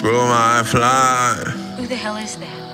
Screw my fly. Who the hell is that?